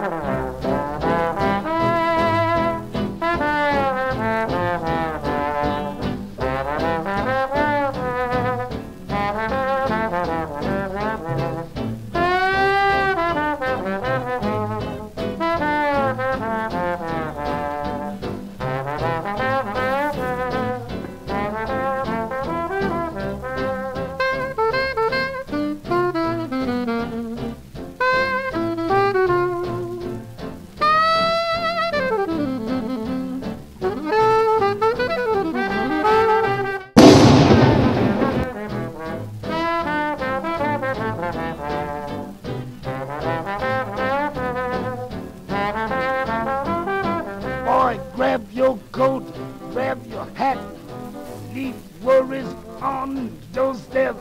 Bye. your coat, grab your hat, leave worries on doorstep.